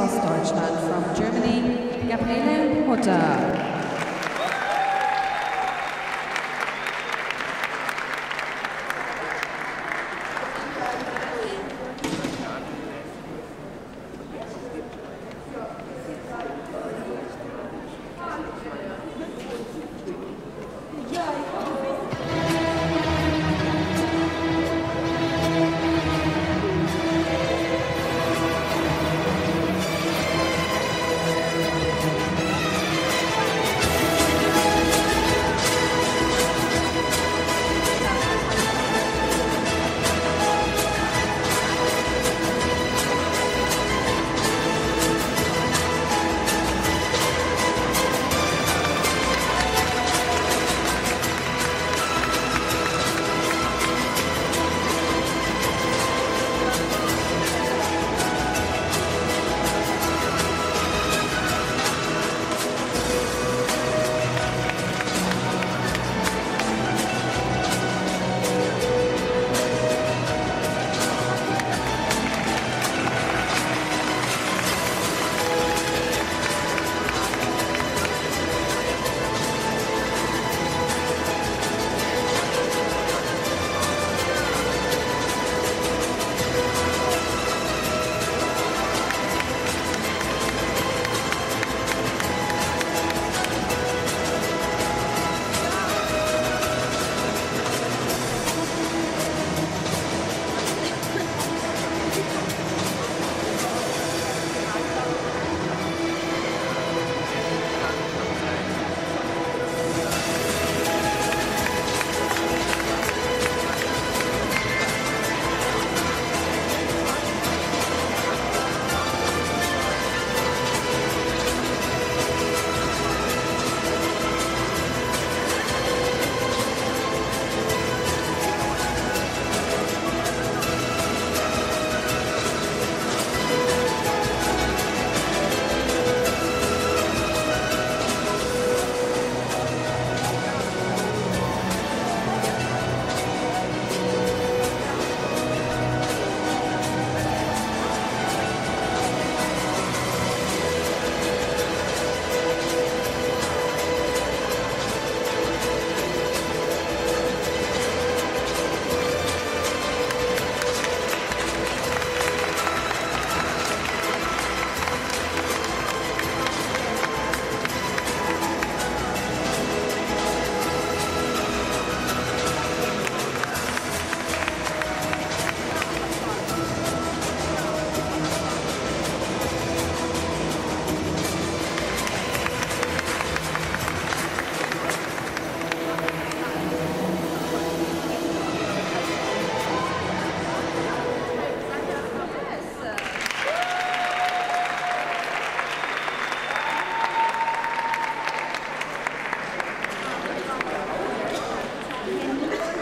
aus Deutschland. From Germany, Gabriele Mutter.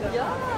Yeah.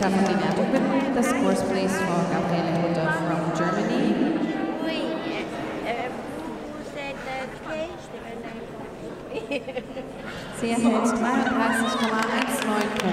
Wertung bitten. The scores please for Gabriele Hutter from Germany. Oui, euh, vous êtes euh, piège de Sie erhält 33,1